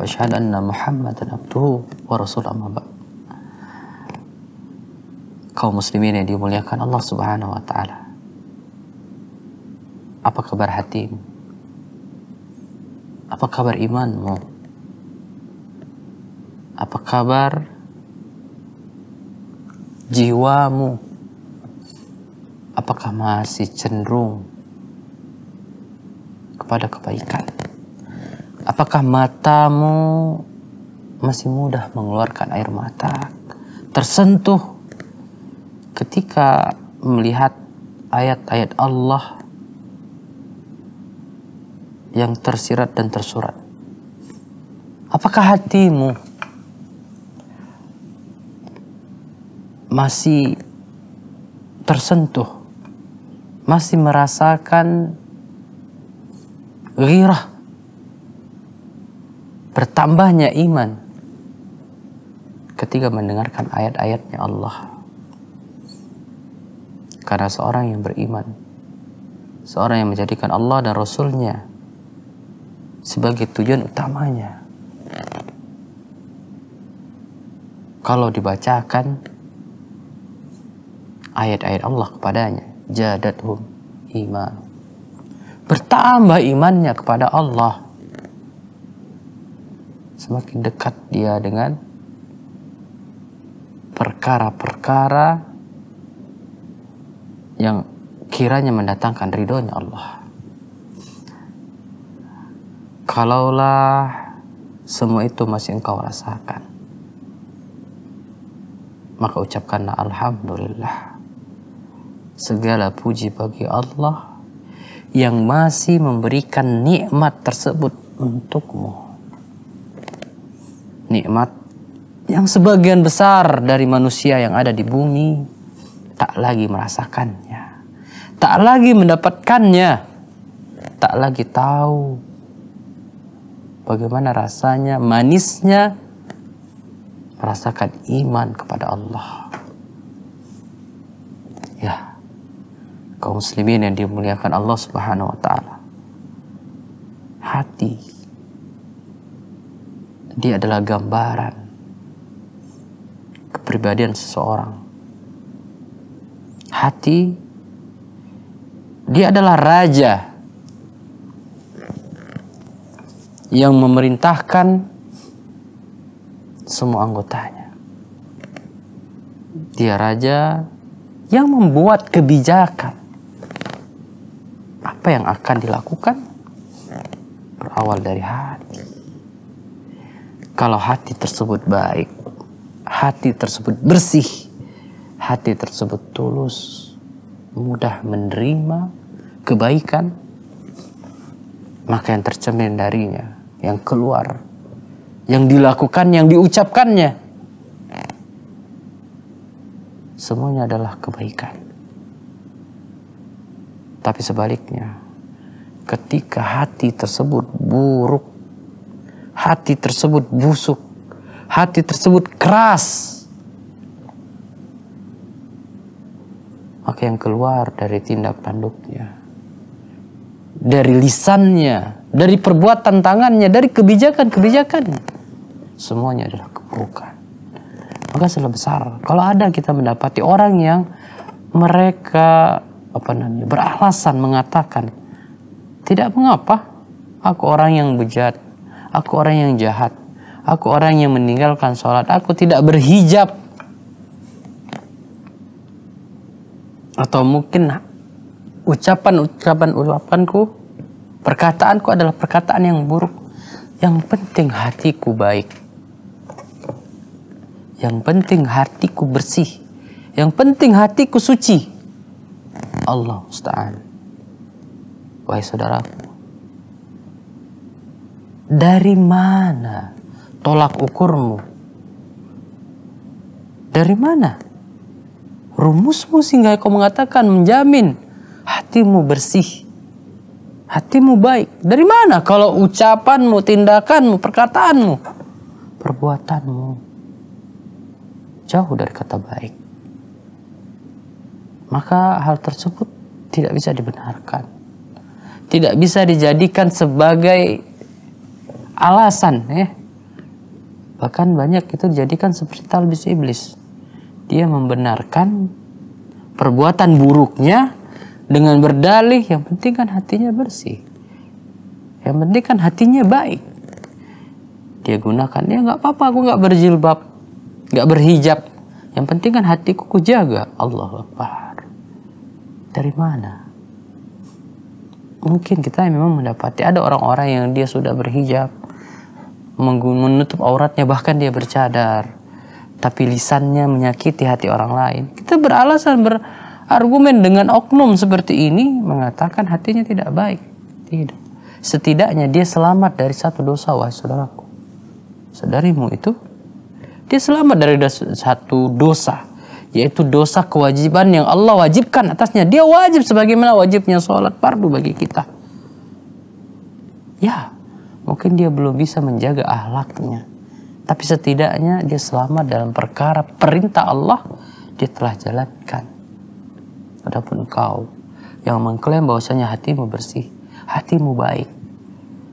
Wa ashhadu anna Muhammadan abduhu wa rasul amma ba'd. Kaum muslimin yang dimuliakan Allah Subhanahu wa taala. Apa kabar hatimu? Apa kabar imanmu? Apa kabar jiwamu? Apakah masih cenderung kepada kebaikan? Apakah matamu masih mudah mengeluarkan air mata? Tersentuh ketika melihat ayat-ayat Allah yang tersirat dan tersurat. Apakah hatimu masih tersentuh, masih merasakan ghirah, bertambahnya iman ketika mendengarkan ayat-ayatnya Allah. Karena seorang yang beriman, seorang yang menjadikan Allah dan Rasulnya sebagai tujuan utamanya. Kalau dibacakan ayat-ayat Allah kepadanya, jadathum iman. Bertambah imannya kepada Allah. Semakin dekat dia dengan perkara-perkara yang kiranya mendatangkan ridhonya Allah. Kalaulah semua itu masih engkau rasakan, maka ucapkanlah Alhamdulillah. Segala puji bagi Allah yang masih memberikan nikmat tersebut untukmu. Nikmat yang sebagian besar dari manusia yang ada di bumi tak lagi merasakannya, tak lagi mendapatkannya, tak lagi tahu bagaimana rasanya, manisnya merasakan iman kepada Allah. Ya, kaum muslimin yang dimuliakan Allah Subhanahu wa taala. Hati dia adalah gambaran kepribadian seseorang. Hati dia adalah raja yang memerintahkan semua anggotanya. Dia raja yang membuat kebijakan. Apa yang akan dilakukan? Berawal dari hati. Kalau hati tersebut baik, hati tersebut bersih, hati tersebut tulus, mudah menerima kebaikan, maka yang tercermin darinya yang keluar, yang dilakukan, yang diucapkannya. Semuanya adalah kebaikan. Tapi sebaliknya, ketika hati tersebut buruk, hati tersebut busuk, hati tersebut keras, maka yang keluar dari tindak tanduknya, dari lisannya, dari perbuatan tangannya, dari kebijakan-kebijakannya. Semuanya adalah keburukan. Maka sudah besar kalau ada kita mendapati orang yang mereka apa namanya beralasan mengatakan tidak mengapa aku orang yang bejat, aku orang yang jahat, aku orang yang meninggalkan sholat, aku tidak berhijab atau mungkin ucapan-ucapan ucapanku Perkataanku adalah perkataan yang buruk. Yang penting hatiku baik. Yang penting hatiku bersih. Yang penting hatiku suci. Allah musta'an. Wahai saudaraku. Dari mana tolak ukurmu? Dari mana? Rumusmu sehingga kau mengatakan menjamin hatimu bersih. Hatimu baik. Dari mana? Kalau ucapanmu, tindakanmu, perkataanmu, perbuatanmu jauh dari kata baik. Maka hal tersebut tidak bisa dibenarkan. Tidak bisa dijadikan sebagai alasan ya. Bahkan banyak itu dijadikan seperti talbis iblis. Dia membenarkan perbuatan buruknya dengan berdalih yang penting kan hatinya bersih. Yang penting kan hatinya baik. Dia gunakan ya nggak apa-apa aku nggak berjilbab, nggak berhijab. Yang penting kan hatiku kujaga. Allah Akbar. Dari mana? Mungkin kita memang mendapati ada orang-orang yang dia sudah berhijab, menutup auratnya bahkan dia bercadar. Tapi lisannya menyakiti hati orang lain. Kita beralasan berargumen dengan oknum seperti ini mengatakan hatinya tidak baik. Tidak. Setidaknya dia selamat dari satu dosa wahai saudaraku. Saudarimu itu dia selamat dari satu dosa yaitu dosa kewajiban yang Allah wajibkan atasnya. Dia wajib sebagaimana wajibnya sholat fardu bagi kita. Ya Mungkin dia belum bisa menjaga ahlaknya. Tapi setidaknya dia selamat dalam perkara perintah Allah dia telah jalankan. Adapun kau yang mengklaim bahwasanya hatimu bersih, hatimu baik.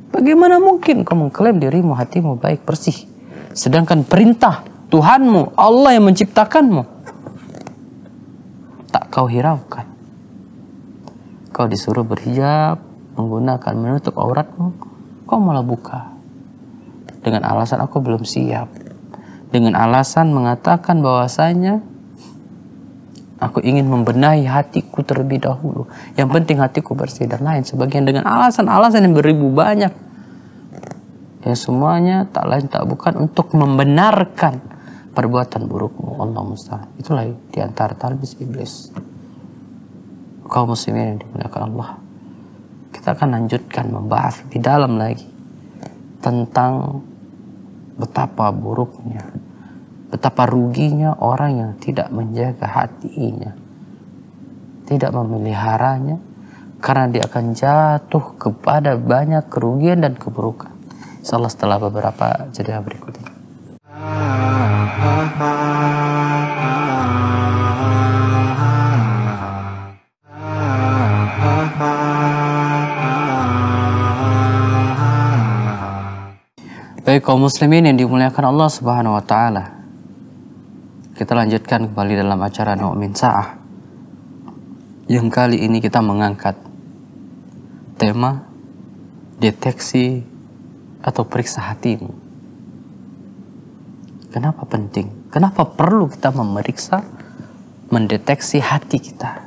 Bagaimana mungkin kau mengklaim dirimu hatimu baik bersih? Sedangkan perintah Tuhanmu, Allah yang menciptakanmu, tak kau hiraukan. Kau disuruh berhijab, menggunakan menutup auratmu, kok malah buka. Dengan alasan aku belum siap. Dengan alasan mengatakan bahwasanya aku ingin membenahi hatiku terlebih dahulu. Yang penting hatiku bersih dan lain sebagian. Dengan alasan-alasan yang beribu banyak. Yang semuanya tak lain tak bukan untuk membenarkan perbuatan burukmu. Allah mustahil itulah di antara talbis iblis. Kaum muslimin yang dimuliakan Allah kita akan lanjutkan membahas di dalam lagi tentang betapa buruknya, betapa ruginya orang yang tidak menjaga hatinya, tidak memeliharanya, karena dia akan jatuh kepada banyak kerugian dan keburukan. Insyaallah setelah beberapa jeda berikut kaum muslimin yang dimuliakan Allah Subhanahu wa taala. Kita lanjutkan kembali dalam acara Nu'min Sa'ah. Yang kali ini kita mengangkat tema deteksi atau periksa hatimu. Kenapa penting? Kenapa perlu kita memeriksa, mendeteksi hati kita?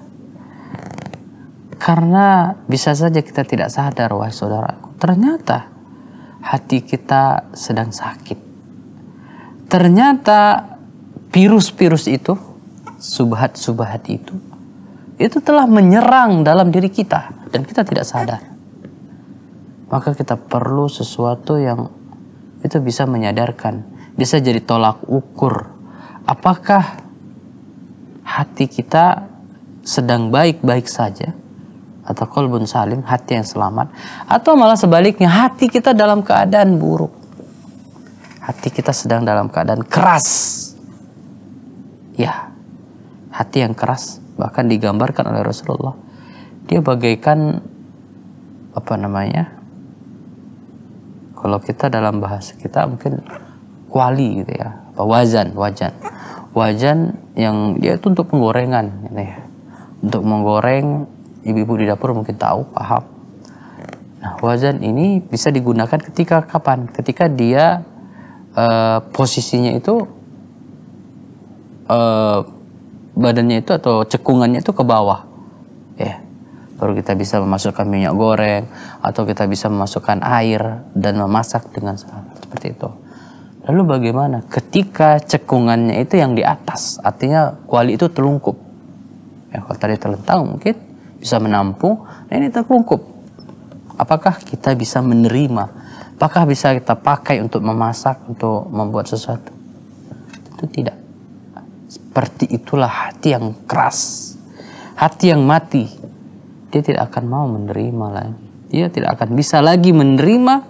Karena bisa saja kita tidak sadar, wahai saudaraku. Ternyata hati kita sedang sakit. Ternyata virus-virus itu, subhat-subhat itu, itu telah menyerang dalam diri kita dan kita tidak sadar. Maka kita perlu sesuatu yang itu bisa menyadarkan, bisa jadi tolak ukur. Apakah hati kita sedang baik-baik saja atau kolbun salim, hati yang selamat, atau malah sebaliknya hati kita dalam keadaan buruk. Hati kita sedang dalam keadaan keras. Ya, hati yang keras bahkan digambarkan oleh Rasulullah. Dia bagaikan apa namanya? Kalau kita dalam bahasa kita mungkin kuali gitu ya, apa wazan, wajan. Wajan yang dia itu untuk penggorengan gitu ya. Untuk menggoreng ibu-ibu di dapur mungkin tahu, paham. Nah, wazan ini bisa digunakan ketika kapan? Ketika dia uh, posisinya itu uh, badannya itu atau cekungannya itu ke bawah. Ya. Baru kita bisa memasukkan minyak goreng atau kita bisa memasukkan air dan memasak dengan seperti itu. Lalu bagaimana ketika cekungannya itu yang di atas, artinya kuali itu telungkup. Ya, kalau tadi terlentang mungkin bisa menampung, nah ini terkungkup. Apakah kita bisa menerima Apakah bisa kita pakai untuk memasak, untuk membuat sesuatu? Tentu tidak. Seperti itulah hati yang keras, hati yang mati. Dia tidak akan mau menerima lagi. Dia tidak akan bisa lagi menerima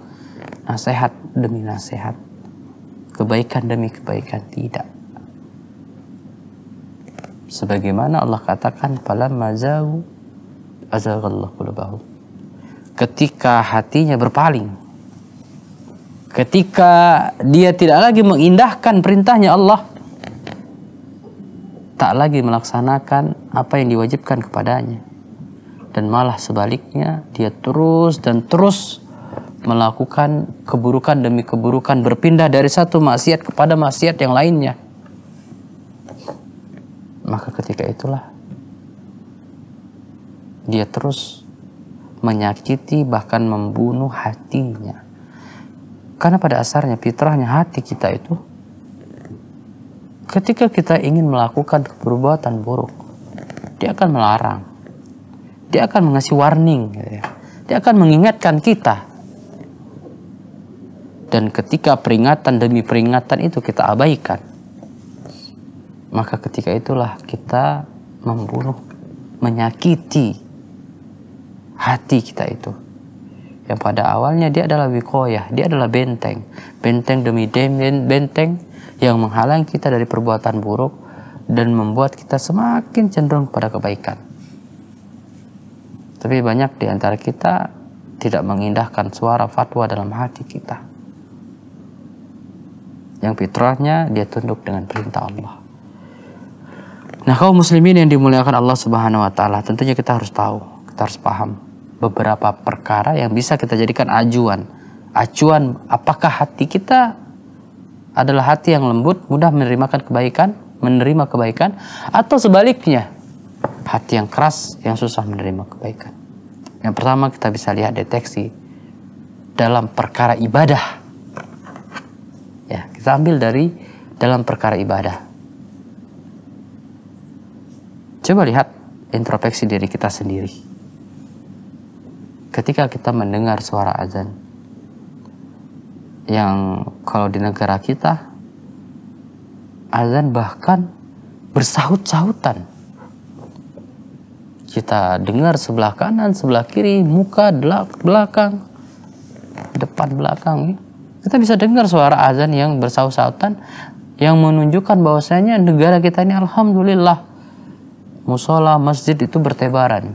nasihat demi nasihat, kebaikan demi kebaikan. Tidak. Sebagaimana Allah katakan, "Falamma zau azaghallahu qulubahum." Ketika hatinya berpaling, ketika dia tidak lagi mengindahkan perintahnya Allah, tak lagi melaksanakan apa yang diwajibkan kepadanya dan malah sebaliknya dia terus dan terus melakukan keburukan demi keburukan berpindah dari satu maksiat kepada maksiat yang lainnya maka ketika itulah dia terus menyakiti bahkan membunuh hatinya karena pada asarnya fitrahnya hati kita itu ketika kita ingin melakukan perbuatan buruk, dia akan melarang. Dia akan mengasih warning. Gitu ya. Dia akan mengingatkan kita. Dan ketika peringatan demi peringatan itu kita abaikan, maka ketika itulah kita membunuh, menyakiti hati kita itu. Yang pada awalnya dia adalah wikoyah, dia adalah benteng. Benteng demi benteng yang menghalang kita dari perbuatan buruk dan membuat kita semakin cenderung pada kebaikan. Tapi banyak di antara kita tidak mengindahkan suara fatwa dalam hati kita. Yang fitrahnya dia tunduk dengan perintah Allah. Nah, kaum muslimin yang dimuliakan Allah Subhanahu wa taala, tentunya kita harus tahu, kita harus paham beberapa perkara yang bisa kita jadikan acuan. Acuan apakah hati kita adalah hati yang lembut, mudah menerima kebaikan, menerima kebaikan, atau sebaliknya, hati yang keras yang susah menerima kebaikan. Yang pertama kita bisa lihat deteksi dalam perkara ibadah. Ya, kita ambil dari dalam perkara ibadah. Coba lihat introspeksi diri kita sendiri. Ketika kita mendengar suara azan, yang kalau di negara kita azan bahkan bersahut-sahutan. Kita dengar sebelah kanan, sebelah kiri, muka, belakang, depan, belakang. Ya. Kita bisa dengar suara azan yang bersahut-sahutan yang menunjukkan bahwasanya negara kita ini alhamdulillah musola masjid itu bertebaran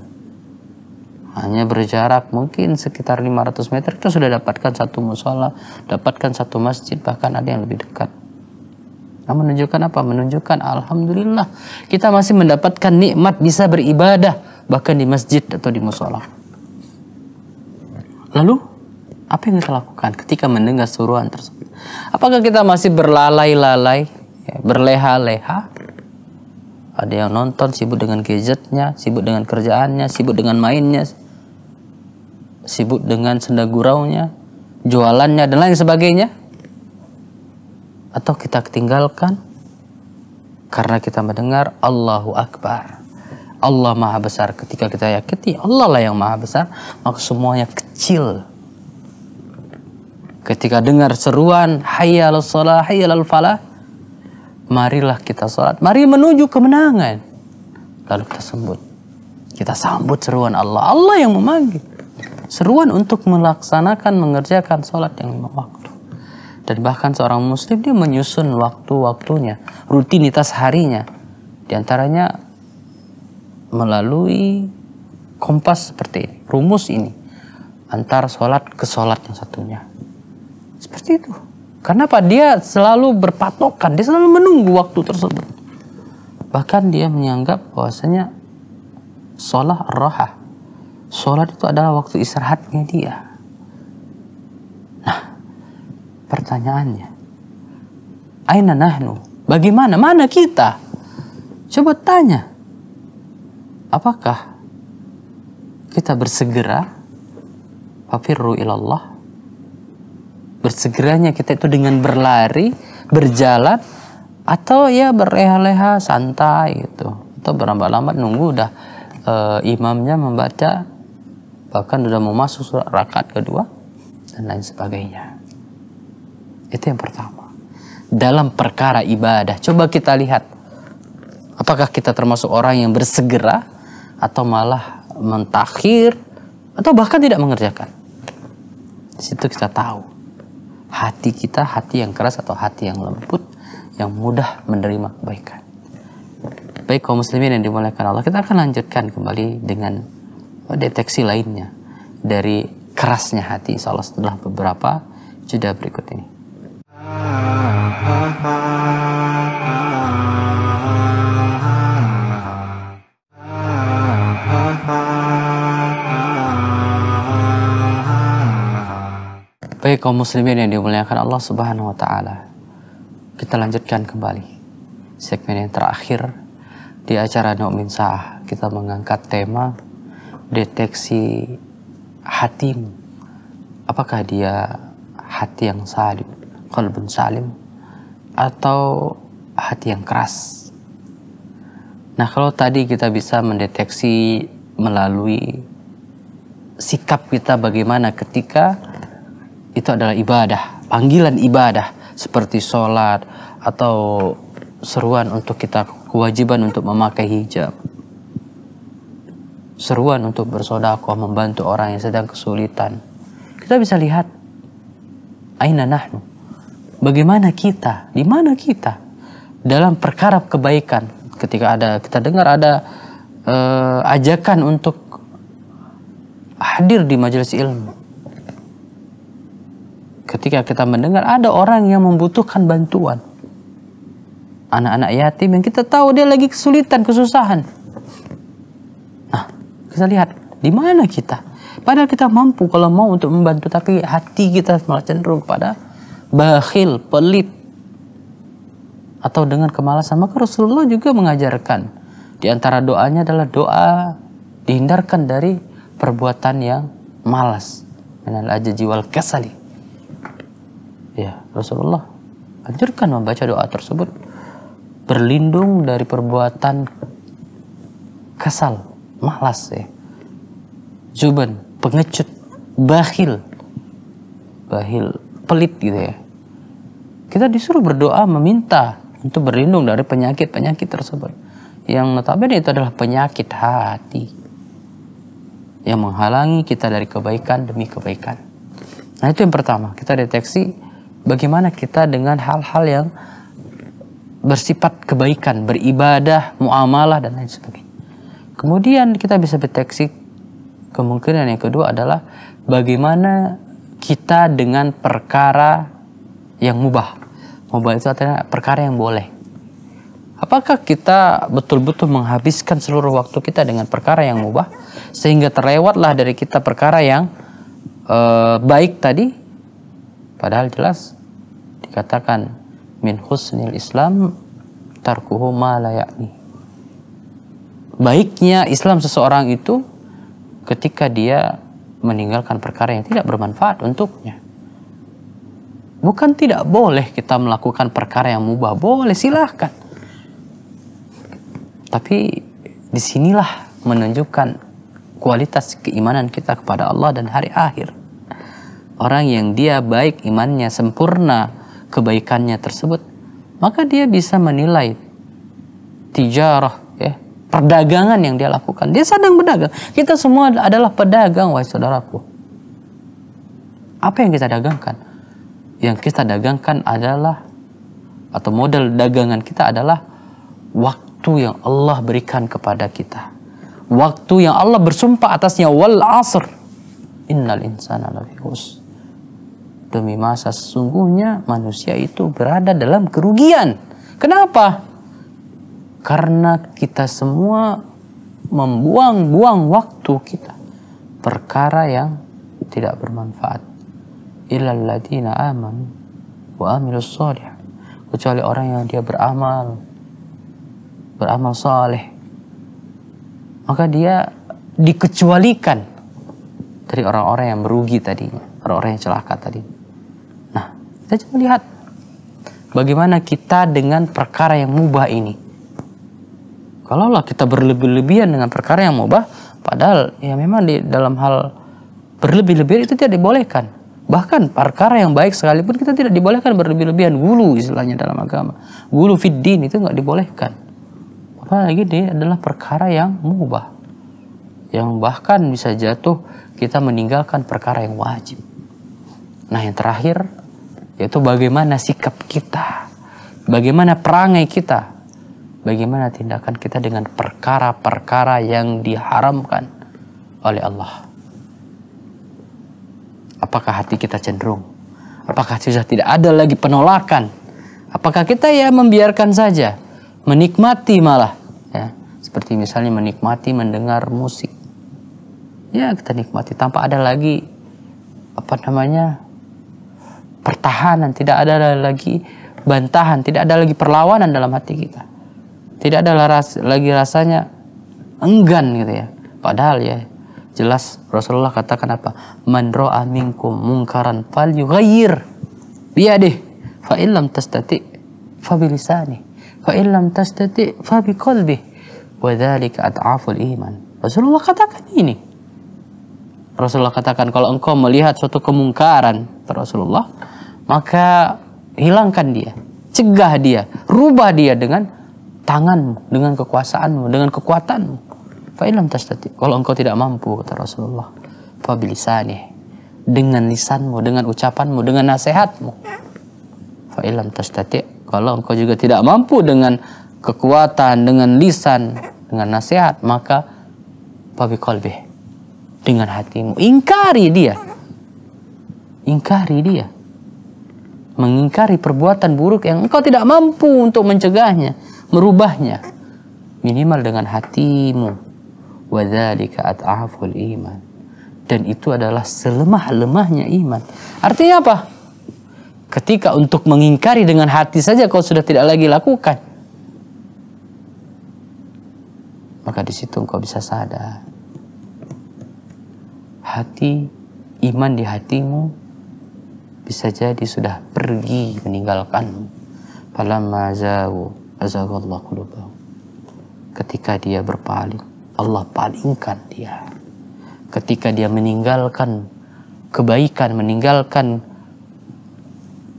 hanya berjarak mungkin sekitar 500 meter kita sudah dapatkan satu musola, dapatkan satu masjid, bahkan ada yang lebih dekat. Nah, menunjukkan apa? Menunjukkan Alhamdulillah kita masih mendapatkan nikmat bisa beribadah bahkan di masjid atau di musola. Lalu apa yang kita lakukan ketika mendengar suruhan tersebut? Apakah kita masih berlalai-lalai, ya, berleha-leha? Ada yang nonton sibuk dengan gadgetnya, sibuk dengan kerjaannya, sibuk dengan mainnya, sibuk dengan senda guraunya, jualannya dan lain sebagainya? Atau kita tinggalkan karena kita mendengar Allahu Akbar. Allah Maha Besar. Ketika kita yakini Allah lah yang Maha Besar, maka semuanya kecil. Ketika dengar seruan Hayyal salah, Hayyal falah, marilah kita sholat. Mari menuju kemenangan. Lalu kita sambut. Kita sambut seruan Allah. Allah yang memanggil seruan untuk melaksanakan mengerjakan sholat yang lima waktu. Dan bahkan seorang muslim dia menyusun waktu-waktunya rutinitas harinya. Di antaranya melalui kompas seperti ini rumus ini antara sholat ke sholat yang satunya. Seperti itu. Karena apa dia selalu berpatokan? Dia selalu menunggu waktu tersebut. Bahkan dia menganggap bahwasanya sholat rohah Sholat itu adalah waktu istirahatnya dia. Nah, pertanyaannya, Aina nahnu? Bagaimana? Mana kita? Coba tanya. Apakah kita bersegera? Fafirru ilallah. Bersegeranya kita itu dengan berlari, berjalan, atau ya berleha-leha santai gitu. Atau berlambat-lambat nunggu udah uh, imamnya membaca bahkan sudah mau masuk surat rakaat kedua dan lain sebagainya. Itu yang pertama. Dalam perkara ibadah, coba kita lihat apakah kita termasuk orang yang bersegera atau malah mentakhir atau bahkan tidak mengerjakan. Di situ kita tahu hati kita hati yang keras atau hati yang lembut yang mudah menerima kebaikan. Baik kaum muslimin yang dimuliakan Allah, kita akan lanjutkan kembali dengan deteksi lainnya dari kerasnya hati insya Allah setelah beberapa jeda berikut ini. Baik kaum muslimin yang dimuliakan Allah Subhanahu wa taala. Kita lanjutkan kembali segmen yang terakhir di acara Nu'min Sa'ah. Kita mengangkat tema deteksi hatimu. Apakah dia hati yang salim, kalbun salim, atau hati yang keras? Nah kalau tadi kita bisa mendeteksi melalui sikap kita bagaimana ketika itu adalah ibadah, panggilan ibadah seperti sholat atau seruan untuk kita kewajiban untuk memakai hijab seruan untuk bersodakoh membantu orang yang sedang kesulitan. Kita bisa lihat aina nahnu? Bagaimana kita? Di mana kita? Dalam perkara kebaikan ketika ada kita dengar ada uh, ajakan untuk hadir di majelis ilmu. Ketika kita mendengar ada orang yang membutuhkan bantuan. Anak-anak yatim yang kita tahu dia lagi kesulitan, kesusahan. Kita lihat di mana kita. Padahal kita mampu kalau mau untuk membantu, tapi hati kita malah cenderung pada bakhil, pelit, atau dengan kemalasan. Maka Rasulullah juga mengajarkan di antara doanya adalah doa dihindarkan dari perbuatan yang malas. Minal ajaji wal kasali ya Rasulullah anjurkan membaca doa tersebut berlindung dari perbuatan kesal, malas ya. Juban, pengecut, bahil. Bahil, pelit gitu ya. Kita disuruh berdoa meminta untuk berlindung dari penyakit-penyakit tersebut. Yang notabene itu adalah penyakit hati. Yang menghalangi kita dari kebaikan demi kebaikan. Nah itu yang pertama, kita deteksi bagaimana kita dengan hal-hal yang bersifat kebaikan, beribadah, muamalah dan lain sebagainya. Kemudian kita bisa deteksi kemungkinan yang kedua adalah bagaimana kita dengan perkara yang mubah. Mubah itu artinya perkara yang boleh. Apakah kita betul-betul menghabiskan seluruh waktu kita dengan perkara yang mubah sehingga terlewatlah dari kita perkara yang uh, baik tadi padahal jelas dikatakan min husnil Islam tarkuhu ma la yakni. Baiknya Islam seseorang itu ketika dia meninggalkan perkara yang tidak bermanfaat untuknya. Bukan tidak boleh kita melakukan perkara yang mubah, boleh silahkan. Tapi di sinilah menunjukkan kualitas keimanan kita kepada Allah dan hari akhir. Orang yang dia baik imannya sempurna, kebaikannya tersebut, maka dia bisa menilai tijarah ya, perdagangan yang dia lakukan. Dia sedang berdagang. Kita semua adalah pedagang, wahai saudaraku. Apa yang kita dagangkan? Yang kita dagangkan adalah atau modal dagangan kita adalah waktu yang Allah berikan kepada kita. Waktu yang Allah bersumpah atasnya wal asr. Innal insana lafi demi masa sesungguhnya manusia itu berada dalam kerugian. Kenapa? Karena kita semua membuang-buang waktu kita perkara yang tidak bermanfaat. Illal ladina aman wa amilus soleh. Kecuali orang yang dia beramal beramal soleh maka dia dikecualikan dari orang-orang yang merugi tadinya, orang-orang yang celaka tadi. Kita coba lihat bagaimana kita dengan perkara yang mubah ini. Kalaulah kita berlebih-lebihan dengan perkara yang mubah, padahal ya memang di dalam hal berlebih-lebihan itu tidak dibolehkan. Bahkan perkara yang baik sekalipun kita tidak dibolehkan berlebih-lebihan. Gulu istilahnya dalam agama. Gulu fiddin itu nggak dibolehkan. Apalagi ini adalah perkara yang mubah. Yang bahkan bisa jatuh kita meninggalkan perkara yang wajib. Nah yang terakhir yaitu bagaimana sikap kita. Bagaimana perangai kita. Bagaimana tindakan kita dengan perkara-perkara yang diharamkan oleh Allah. Apakah hati kita cenderung? Apakah sudah tidak ada lagi penolakan? Apakah kita ya membiarkan saja, menikmati malah, ya, seperti misalnya menikmati mendengar musik. Ya kita nikmati tanpa ada lagi apa namanya pertahanan, tidak ada lagi bantahan, tidak ada lagi perlawanan dalam hati kita. Tidak ada lagi rasanya enggan gitu ya. Padahal ya Jelas Rasulullah katakan apa? Man ra'a minkum munkaran fal yughayyir biyadih fa illam tastati fa bilisani fa illam tastati fa biqalbi wa dzalika ad'aful iman. Rasulullah katakan ini. Rasulullah katakan kalau engkau melihat suatu kemungkaran Rasulullah maka hilangkan dia, cegah dia, rubah dia dengan tanganmu, dengan kekuasaanmu, dengan kekuatanmu. Fa'ilam tastati. Kalau engkau tidak mampu, kata Rasulullah. Fabilisani. Dengan lisanmu, dengan ucapanmu, dengan nasihatmu. Fa'ilam tastati. Kalau engkau juga tidak mampu dengan kekuatan, dengan lisan, dengan nasihat, maka fabi kolbi. Dengan hatimu. Ingkari dia. Ingkari dia. Mengingkari perbuatan buruk yang engkau tidak mampu untuk mencegahnya, merubahnya. Minimal dengan hatimu. Wadzalika at'aful iman. Dan itu adalah selemah-lemahnya iman. Artinya apa? Ketika untuk mengingkari dengan hati saja kau sudah tidak lagi lakukan. Maka di situ engkau bisa sadar. Hati iman di hatimu bisa jadi sudah pergi meninggalkanmu. Falamma zawu qulubahum ketika dia berpaling Allah palingkan dia. Ketika dia meninggalkan kebaikan, meninggalkan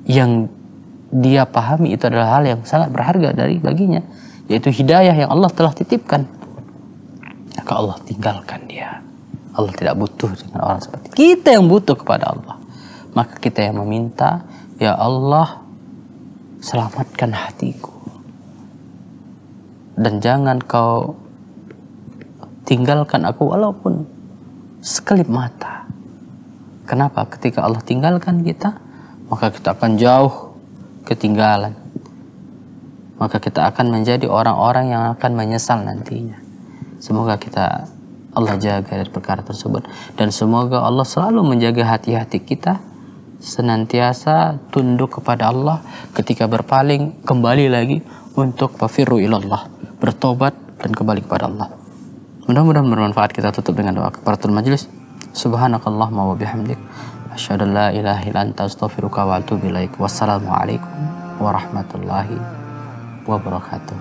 yang dia pahami itu adalah hal yang sangat berharga dari baginya, yaitu hidayah yang Allah telah titipkan. Maka Allah tinggalkan dia. Allah tidak butuh dengan orang seperti kita yang butuh kepada Allah. Maka kita yang meminta, ya Allah, selamatkan hatiku. Dan jangan kau tinggalkan aku walaupun sekelip mata. Kenapa? Ketika Allah tinggalkan kita, maka kita akan jauh ketinggalan. Maka kita akan menjadi orang-orang yang akan menyesal nantinya. Semoga kita Allah jaga dari perkara tersebut dan semoga Allah selalu menjaga hati-hati kita senantiasa tunduk kepada Allah ketika berpaling kembali lagi untuk pafiru ilallah bertobat dan kembali kepada Allah. Mudah-mudahan bermanfaat kita tutup dengan doa keparatul majelis. Subhanakallahumma wa bihamdik. Asyhadu an la ilaha illa anta astaghfiruka wa atubu ilaik. Wassalamualaikum warahmatullahi wabarakatuh.